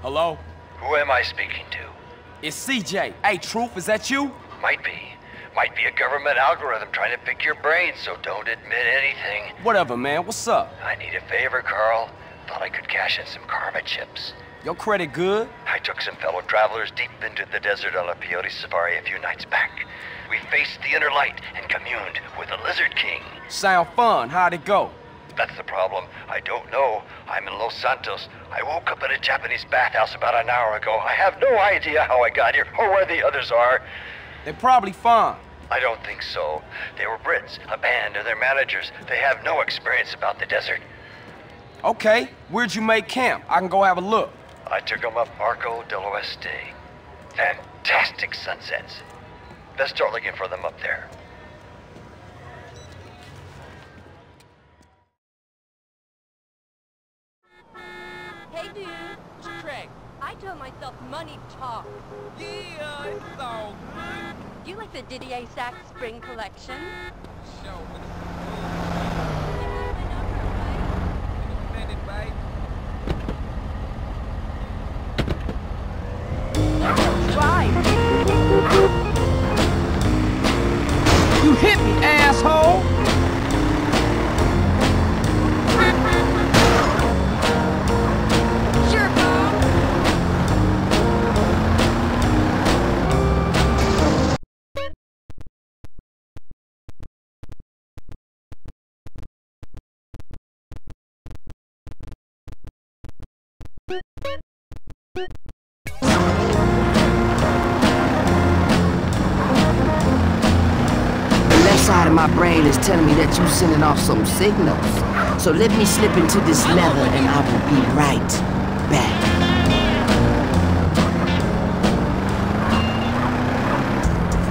Hello? Who am I speaking to? It's CJ. Hey, Truth, is that you? Might be. Might be a government algorithm trying to pick your brains, so don't admit anything. Whatever, man. What's up? I need a favor, Carl. Thought I could cash in some karma chips. Your credit good? I took some fellow travelers deep into the desert on a peyote safari a few nights back. We faced the inner light and communed with the Lizard King. Sound fun. How'd it go? That's the problem. I don't know. I'm in Los Santos. I woke up in a Japanese bathhouse about an hour ago. I have no idea how I got here or where the others are. They're probably fine. I don't think so. They were Brits, a band, and their managers. They have no experience about the desert. Okay, where'd you make camp? I can go have a look. I took them up Arco del Oeste. Fantastic sunsets. Let's start looking for them up there. Hey, dude. It's Craig. I told money talk. Yeah, it's all good. Do you like the Didier Sachs Spring Collection? Show me You have my number, right? the minute, babe. Right. You hit me, asshole! Side of my brain is telling me that you're sending off some signals. So let me slip into this leather and I will be right back.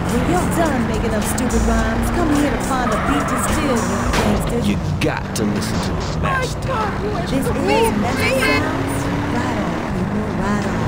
When you're done making up stupid rhymes, come here to find a beat to steal, you gangsters. You got to listen to the master. this is Message Sounds. Right on, people, right on.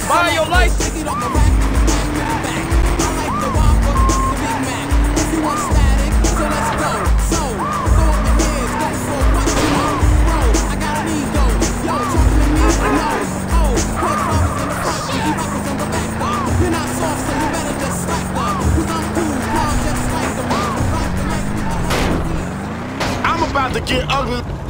mic, people. I'm about to get ugly.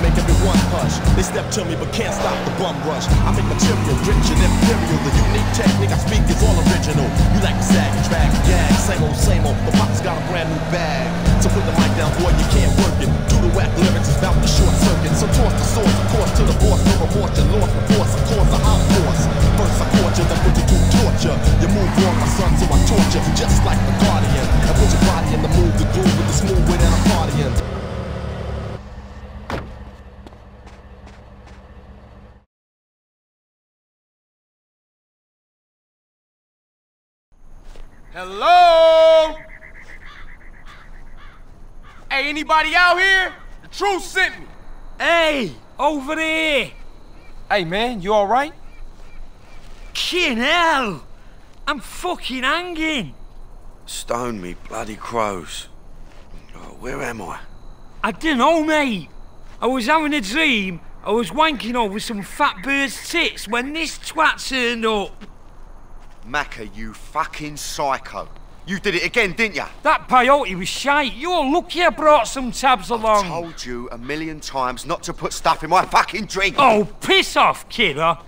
Make everyone hush. They step to me, but can't stop the bum rush. I make material rich and imperial. The unique technique I speak is all original. You like the sag, drag, gag, same old, same old. But Pop's got a brand new bag. So put the mic down, boy, you can't work it. Do the whack lyrics is about the short circuit. So toss the source, of course, to the boss. No remorse, you lost the force, of course, a hot force. First I caught you, then put you to torture. You move wrong, my son, so I torture. Just like the Guardian. I put your body in the move, the groove with the smooth way that I'm partying. Hello? Hey, anybody out here? The truth sent me. Hey, over here! Hey, man, you all right? Kin hell! I'm fucking hanging! Stone me, bloody crows. Oh, where am I? I don't know, mate. I was having a dream. I was wanking over some fat bird's tits when this twat turned up. Maccer, you fucking psycho. You did it again, didn't ya? That peyote was shite. You're lucky I brought some tabs along. I Told you a million times not to put stuff in my fucking drink. Oh, piss off, kidder.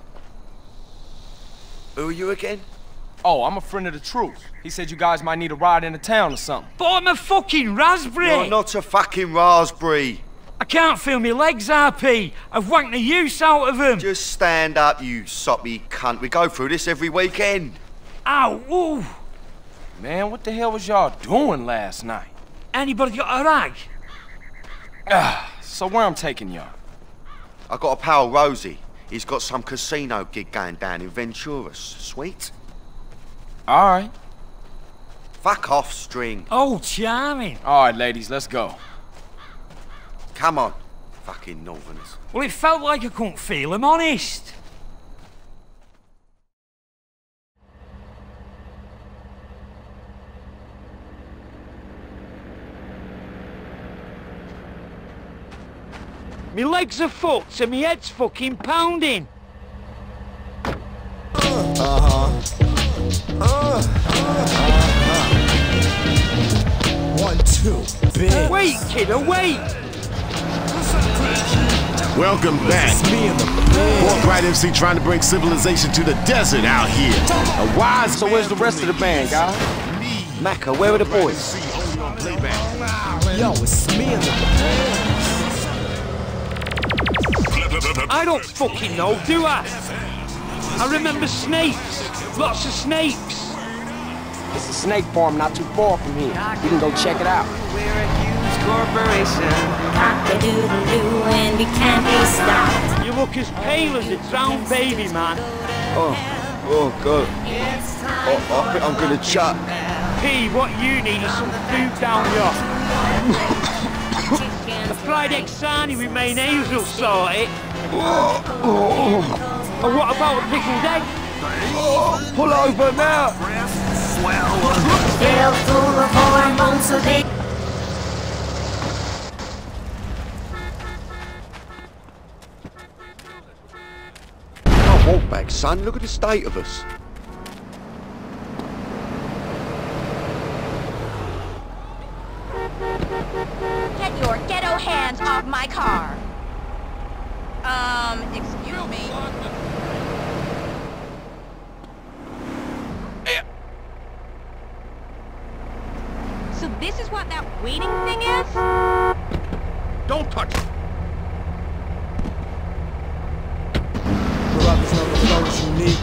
Who are you again? Oh, I'm a friend of the truth. He said you guys might need a ride into town or something. But I'm a fucking raspberry. You're not a fucking raspberry. I can't feel my legs, RP. I've wanked the use out of them. Just stand up, you soppy cunt. We go through this every weekend. Ow, ooh. Man, what the hell was y'all doing last night? Anybody got a rag? Ah, so where I'm taking y'all? I got a pal, Rosie. He's got some casino gig going down in Venturas. Sweet? All right. Fuck off, string. Oh, charming. All right, ladies, let's go. Come on, fucking northerners. Well, it felt like I couldn't feel him, honest. Me legs are fucked and me head's fucking pounding. One, two, big. Wait, kiddo, wait! Welcome back. Me and the big. Walk right MC trying to bring civilization to the desert out here. A wise So where's the rest of the band, guys? Maccer, where are the boys? Yo, it's me and the I don't fucking know, do I? I remember snakes. Lots of snakes. It's a snake farm not too far from here. You can go check it out. Cock-a-doodle-doo and we can't be stopped. You look as pale as a drowned baby, man. Oh, oh God. Oh, I think I'm gonna chuck. P, what you need is some food down here. the fried egg sarnie with mayonnaise will sort it. And what about a pickled egg? Pull over now. Still full of hormones, so they Can't walk back, son. Look at the state of us. get your ghetto hands off my car. Um, excuse me. So this is what that waiting thing is? Don't touch it. Brothers know the flow's unique.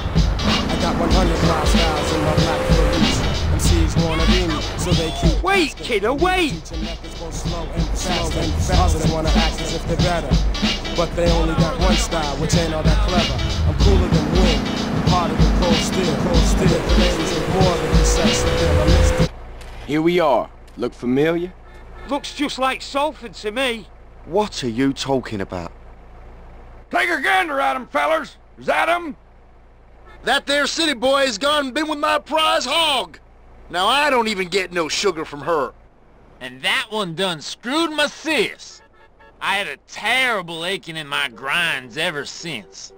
I got 100 lifestyles in my black police. MCs wanna be me, so they keep. Wait Wait, kiddo, wait! Slow and fast. Others wanna act as if they're better. But they only got one style, which ain't all that clever. I'm cooler than wind, harder than cold steel. Cold steel, the ladies are more than the sex appeal. I missed it. Here we are. Look familiar? Looks just like Salford to me. What are you talking about? Take a gander at him, fellers. Is that him? That there city boy has gone and been with my prize hog. Now I don't even get no sugar from her. And that one done screwed my sis. I had a terrible aching in my grinds ever since.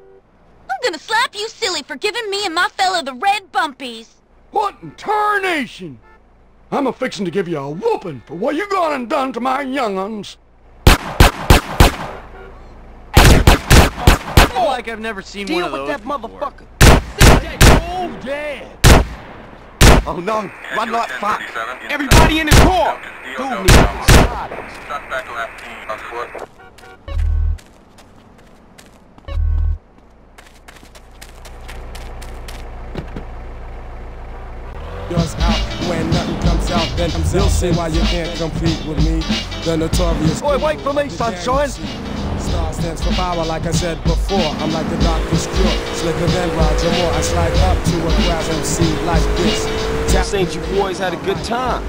I'm gonna slap you silly for giving me and my fella the red bumpies. What in tarnation? I'm a fixin' to give you a whooping for what you gone and done to my young'uns. like I've never seen Deal one of those Deal with that before. motherfucker. Oh, dead. Oh no, run like fuck. Everybody in the car. Dude needs Yours out when nothing comes out, then you'll see why you can't compete with me. The notorious. Boy, wait for me, sunshine. Star stands for power, like I said before. I'm like the doctor's cure, slicker than Roger Moore. I slide up to a crowd MC like this. Seems you boys had a good time.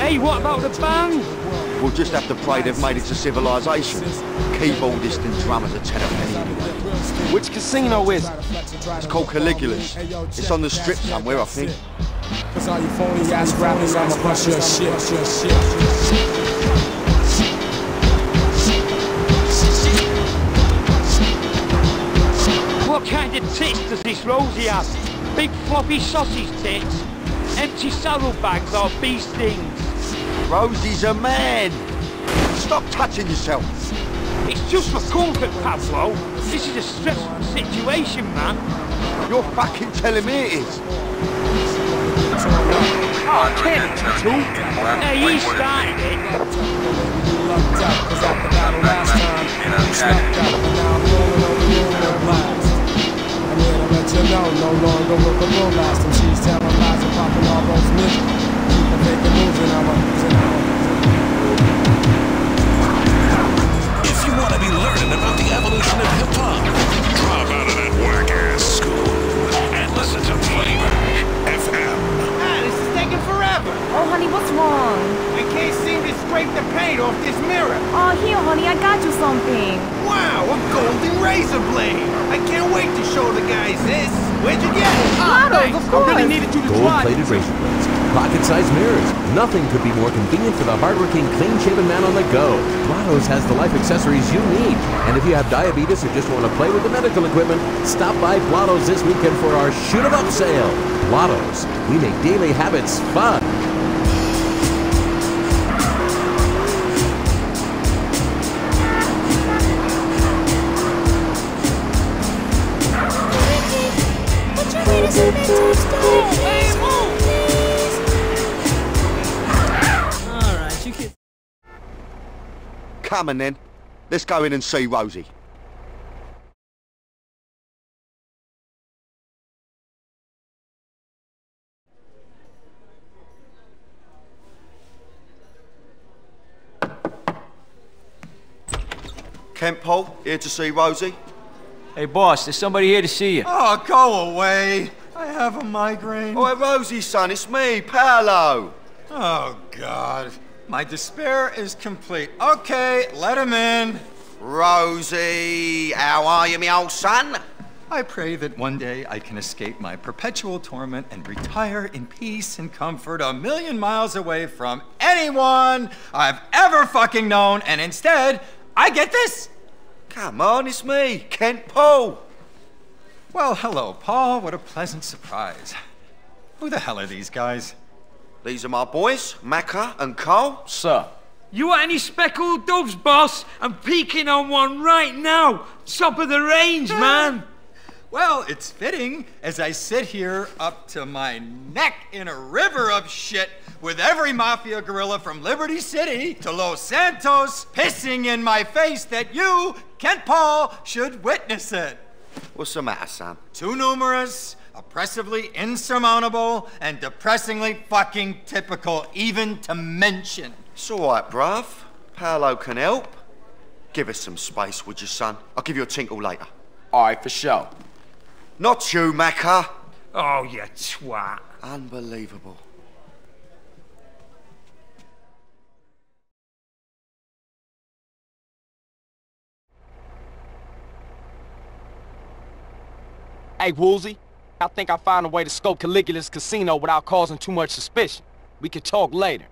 Hey, what about the band? We'll just have to pray they've made it to civilization. Keyboardist and drummers are ten a penny anyway. Which casino is it? It's called Caligula's. It's on the strip somewhere, I think. Cause all you phony ass rappers, I'ma bust your shit, your shit. What kind of tits does this Rosie have? Big floppy sausage tits? Empty saddlebags or bee stings? Rosie's a man. Stop touching yourself. It's just for comfort, Pablo. This is a stressful situation, man. You're fucking telling me it is. Oh, too. Hey, of hip hop, drop out of that whack ass school and listen to Playback something. Wow, a golden razor blade. I can't wait to show the guys this. Where'd you get it? Ah, thanks. of course. I really needed you to try. Gold-plated razor blades, pocket-sized mirrors. Nothing could be more convenient for the hardworking, clean-shaven man on the go. Blotto's has the life accessories you need. And if you have diabetes or just want to play with the medical equipment, stop by Blotto's this weekend for our Shoot 'em Up sale. Blotto's, we make daily habits fun. Come on then. Let's go in and see Rosie. Kent Paul, here to see Rosie. Hey, boss, there's somebody here to see you. Oh, go away. I have a migraine. Oh, Rosie, son, it's me, Paolo. Oh, God. My despair is complete. Okay, let him in. Rosie, how are you, me old son? I pray that one day I can escape my perpetual torment and retire in peace and comfort a million miles away from anyone I've ever fucking known, and instead, I get this. Come on, it's me, Kent Poe. Well, hello, Paul. What a pleasant surprise. Who the hell are these guys? These are my boys, Maccer and Carl. Sir. You want any speckled doves, boss? I'm peeking on one right now. Top of the range, man. Well, it's fitting as I sit here up to my neck in a river of shit with every mafia gorilla from Liberty City to Los Santos pissing in my face that you, Kent Paul, should witness it. What's the matter, son? Too numerous, oppressively insurmountable, and depressingly fucking typical, even to mention. It's all right, bruv. Paolo can help. Give us some space, would you, son? I'll give you a tinkle later. All right, for sure. Not you, Maccer. Oh, you twat. Unbelievable. Hey, Woozie, I think I found a way to scope Caligula's casino without causing too much suspicion. We can talk later.